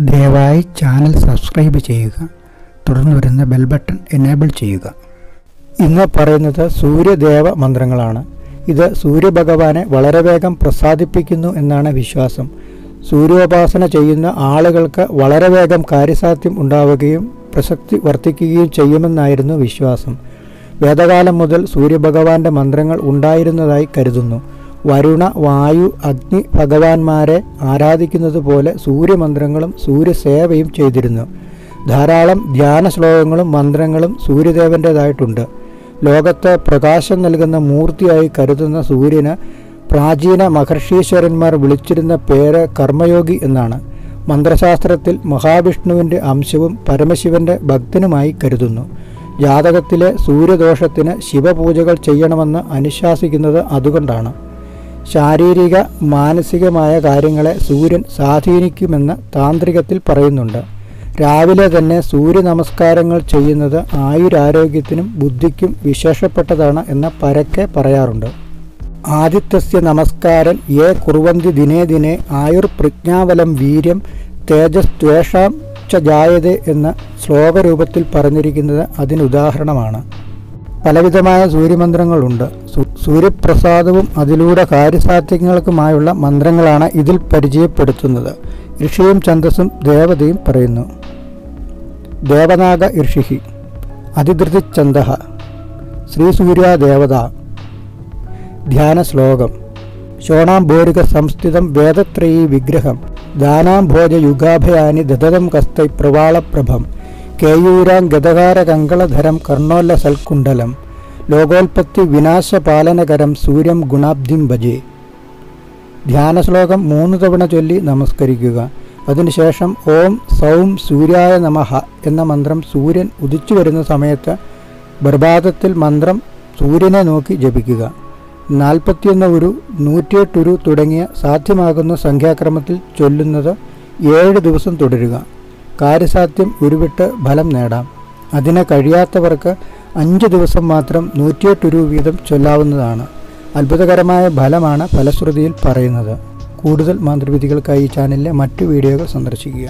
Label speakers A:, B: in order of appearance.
A: ദയവായി channel subscribe ചെയ്യുക. തുടർന്ന് വരുന്ന ബെൽ ബട്ടൺ എനേബിൾ ചെയ്യുക. ഇന്ന് പറയുന്നത് സൂര്യദേവ മന്ത്രങ്ങളാണ്. ഇത് സൂര്യഭഗവാനെ വളരെ വേഗം പ്രസാദിപ്പിക്കുന്നു എന്നാണ് വിശ്വാസം. സൂര്യോപാസന ചെയ്യുന്ന ആളുകൾക്ക് വളരെ വേഗം കാര്യസാധ്യം ഉണ്ടാവുകയും പ്രസക്തി വർദ്ധിക്കുകയും ചെയ്യുമെന്നായിരുന്നു വിശ്വാസം. വേദകാലം മുതൽ സൂര്യഭഗവാന്റെ മന്ത്രങ്ങൾ ഉണ്ടായിരുന്നതായി കരുതുന്നു. വരുണ വായു അഗ്നി ഭഗവാന്മാരെ ആരാധിക്കുന്നത് പോലെ സൂര്യമന്ത്രങ്ങളും സൂര്യസേവയും ചെയ്തിരുന്നു. ധാരാളം ധ്യാന ശ്ലോകങ്ങളും മന്ത്രങ്ങളും സൂര്യദേവന്റേതായിട്ടുണ്ട് ലോകത്തെ പ്രകാശം നൽകുന്ന മൂർത്തിയായി കരുതുന്ന സൂര്യന് പ്രാചീന മഹർഷീശ്വരന്മാർ വിളിച്ചിരുന്ന പേര് കർമ്മയോഗി എന്നാണ്. മന്ത്രശാസ്ത്രത്തിൽ മഹാവിഷ്ണുവിന്റെ അംശവും പരമശിവന്റെ ഭക്തനുമായി കരുതുന്നു. ജാതകത്തിലെ സൂര്യദോഷത്തിന് ശിവപൂജകൾ ചെയ്യണമെന്ന് അനുശാസിക്കുന്നത് അതുകൊണ്ടാണ്. ശാരീരിക മാനസികമായ കാര്യങ്ങളെ സൂര്യൻ സ്വാധീനിക്കുമെന്ന് താന്ത്രികത്തിൽ പറയുന്നുണ്ട്. രാവിലെ തന്നെ സൂര്യ നമസ്കാരങ്ങൾ ചെയ്യുന്നത് ആയുരാരോഗ്യത്തിനും ബുദ്ധിക്കും വിശേഷപ്പെട്ടതാണ് എന്ന് പരക്കെ പറയാറുണ്ട്. ആദിത്യസ്യ നമസ്കാരം യേ കുറുവന്തി ദിനേ ദിനേ ആയുർ പ്രജ്ഞാവലം വീര്യം തേജസ്ത്വേഷാം ച ജായതേ എന്ന ശ്ലോകരൂപത്തിൽ പറഞ്ഞിരിക്കുന്നത് അതിനുദാഹരണമാണ് പലവിധമായ സൂര്യമന്ത്രങ്ങളുണ്ട്. സൂര്യപ്രസാദവും അതിലൂടെ കാര്യസാധ്യങ്ങൾക്കുമായുള്ള മന്ത്രങ്ങളാണ് ഇതിൽ പരിചയപ്പെടുത്തുന്നത്. ഋഷിയും ഛന്ദസ്സും ദേവതയും പറയുന്നു. ദേവനാഗ ഋഷിഹി അതിദൃതി ചന്ദ ശ്രീ ശ്രീസൂര്യ ദേവത ധ്യാന ശ്ലോകം ശോണാംഭോരിക സംസ്ഥിതം വേദത്രയീ വിഗ്രഹം ദാനാംഭോജ യുഗാഭയാനി ദതതം കസ്തൈ പ്രവാളപ്രഭം കേയൂരാം ഗതകാര കങ്കളധരം കർണോല്ല സൽക്കുണ്ടലം ലോകോൽപത്തി വിനാശപാലനകരം സൂര്യം ഗുണാബ്ദിം ഭജേ. ധ്യാന ശ്ലോകം മൂന്ന് തവണ ചൊല്ലി നമസ്കരിക്കുക. അതിനുശേഷം ഓം സൗം സൂര്യായ നമഹ എന്ന മന്ത്രം സൂര്യൻ ഉദിച്ചു വരുന്ന സമയത്ത് പ്രഭാതത്തിൽ മന്ത്രം സൂര്യനെ നോക്കി ജപിക്കുക. നാൽപ്പത്തിയൊന്ന് ഉരു നൂറ്റിയെട്ടുരു തുടങ്ങിയ സാധ്യമാകുന്ന സംഖ്യാക്രമത്തിൽ ചൊല്ലുന്നത് ഏഴ് ദിവസം തുടരുക. കാര്യസാധ്യം ഉരുവിട്ട് ഫലം നേടാം. അതിന് കഴിയാത്തവർക്ക് അഞ്ച് ദിവസം മാത്രം നൂറ്റിയെട്ട് രൂപ വീതം ചൊല്ലാവുന്നതാണ്. അത്ഭുതകരമായ ഫലമാണ് ഫലശ്രുതിയിൽ പറയുന്നത്. കൂടുതൽ മന്ത്രവിധികൾക്കായി ഈ ചാനലിലെ മറ്റു വീഡിയോകൾ സന്ദർശിക്കുക.